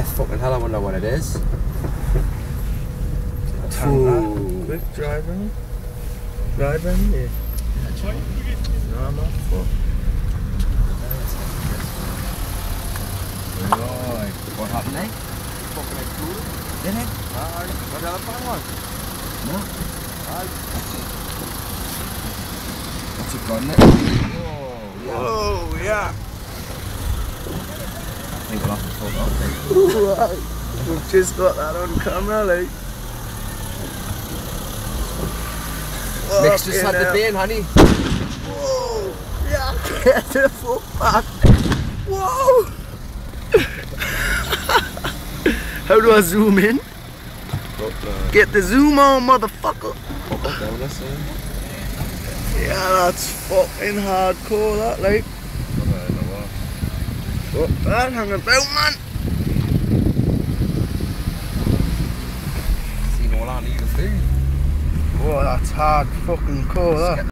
Yeah, fucking hell, I wonder what it is. Tanker. Quick driving. Driving. Yeah. No, I'm off. Fuck. Right. What happened there? Fucking exploded. Did it? Aye. What the other bang one? No. Aye. What's it got in it? Whoa, yeah. Whoa, yeah. I think we'll have to fuck off. We've just got that on camera, like. Nick's just had the Fucking honey. Whoa! Yeah, get the fuck back. Whoa! How do I zoom in? Get the zoom on, motherfucker. Yeah, that's fucking hardcore, that, like. Fuck that, hang about, man. Seen all I need to. Whoa, that's hard fucking core, that.